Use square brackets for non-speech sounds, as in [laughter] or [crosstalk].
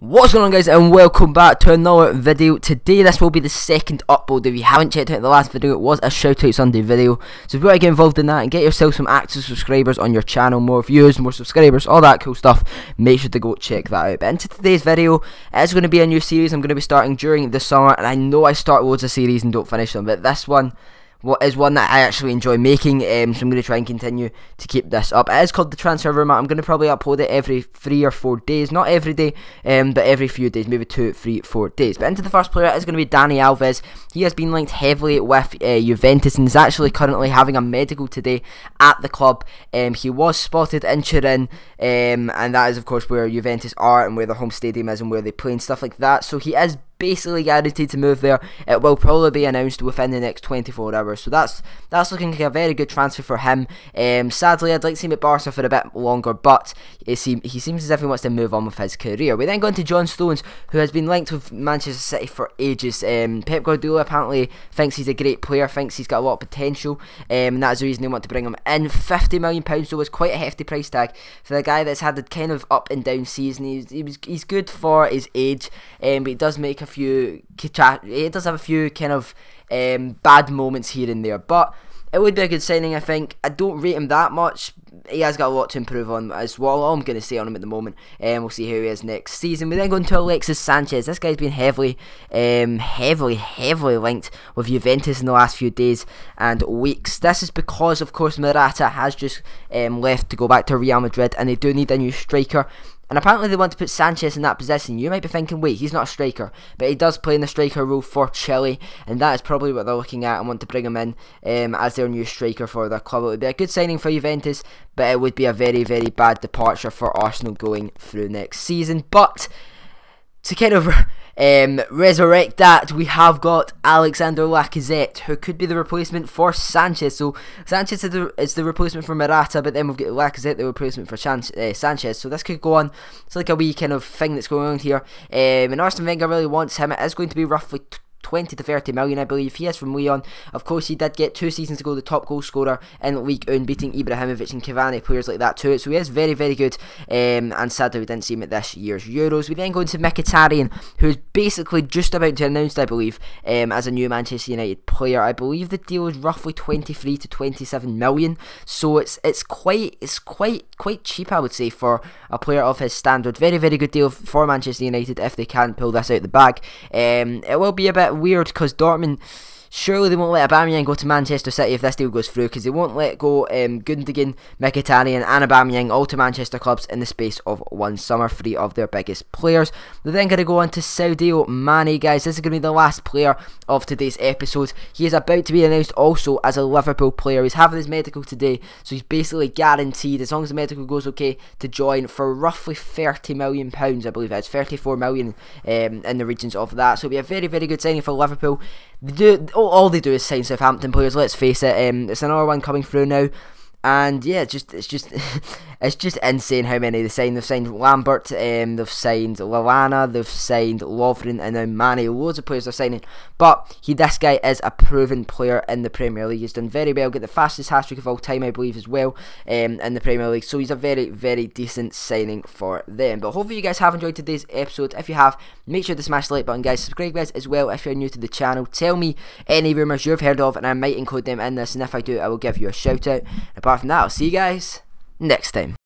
What's going on guys and welcome back to another video. Today this will be the second upload. If you haven't checked out the last video, it was a shout out Sunday video. So if you want to get involved in that and get yourself some active subscribers on your channel, more views, more subscribers, all that cool stuff, make sure to go check that out. But into today's video, it is going to be a new series I'm going to be starting during the summer. And I know I start loads of series and don't finish them, but this one what is one that I actually enjoy making, um, so I'm going to try and continue to keep this up. It is called the Transfer Room. I'm going to probably upload it every three or four days, not every day, um, but every few days, maybe two, three, four days. But into the first player is going to be Dani Alves. He has been linked heavily with uh, Juventus and is actually currently having a medical today at the club. Um, he was spotted in Turin, um, and that is of course where Juventus are and where their home stadium is and where they play and stuff like that. So he is basically guaranteed to move there. It will probably be announced within the next 24 hours. So that's that's looking like a very good transfer for him. Um, sadly, I'd like to see him at Barca for a bit longer, but seem, he seems as if he wants to move on with his career. We then go into John Stones, who has been linked with Manchester City for ages. Um, Pep Guardiola apparently thinks he's a great player, thinks he's got a lot of potential, um, and that's the reason they want to bring him in. £50 million, so is quite a hefty price tag for the guy that's had a kind of up and down season. He's, he was, he's good for his age, um, but he does make a few it does have a few kind of um, bad moments here and there, but it would be a good signing. I think I don't rate him that much. He has got a lot to improve on as well. All I'm going to say on him at the moment, and um, we'll see who he is next season. We then go into Alexis Sanchez. This guy's been heavily, um, heavily, heavily linked with Juventus in the last few days and weeks. This is because, of course, Morata has just um, left to go back to Real Madrid, and they do need a new striker. And apparently they want to put Sanchez in that position. You might be thinking, wait, he's not a striker. But he does play in the striker role for Chile. And that is probably what they're looking at and want to bring him in um, as their new striker for their club. It would be a good signing for Juventus. But it would be a very, very bad departure for Arsenal going through next season. But to kind of um, resurrect that, we have got Alexander Lacazette, who could be the replacement for Sanchez. So Sanchez is the, is the replacement for Morata, but then we've got Lacazette, the replacement for Chan uh, Sanchez. So this could go on. It's like a wee kind of thing that's going on here. Um, and Arsene Wenger really wants him. It is going to be roughly 20 to 30 million, I believe. He is from Lyon. Of course, he did get two seasons ago the top goal scorer in the League One, beating Ibrahimovic and Cavani, players like that too. So he is very, very good. Um, and sadly, we didn't see him at this year's Euros. We then go into Mkhitaryan, who's basically just about to announce, I believe, um, as a new Manchester United player. I believe the deal is roughly 23 to 27 million. So it's it's quite it's quite quite cheap, I would say, for a player of his standard. Very, very good deal for Manchester United if they can pull this out the bag. Um, it will be a bit weird because Dortmund Surely they won't let Aubameyang go to Manchester City if this deal goes through because they won't let go um, Gundogan, Mkhitaryan and Aubameyang all to Manchester clubs in the space of one summer, three of their biggest players. They're then going to go on to Sadio Mane, guys. This is going to be the last player of today's episode. He is about to be announced also as a Liverpool player. He's having his medical today, so he's basically guaranteed, as long as the medical goes okay, to join for roughly £30 million, I believe it's £34 million um, in the regions of that. So it'll be a very, very good signing for Liverpool. They do all, all they do is sign Southampton players. Let's face it. Um, it's another one coming through now. And yeah, just it's just [laughs] it's just insane how many they signed. They've signed Lambert, um, they've signed Lallana, they've signed Lovren, and now Mane. Loads of players are signing. But he, this guy is a proven player in the Premier League. He's done very well. Got the fastest hat trick of all time, I believe, as well, um, in the Premier League. So he's a very very decent signing for them. But hopefully you guys have enjoyed today's episode. If you have, make sure to smash the like button, guys. Subscribe, guys, as well if you're new to the channel. Tell me any rumours you've heard of, and I might include them in this. And if I do, I will give you a shout out apart from that, I'll see you guys next time.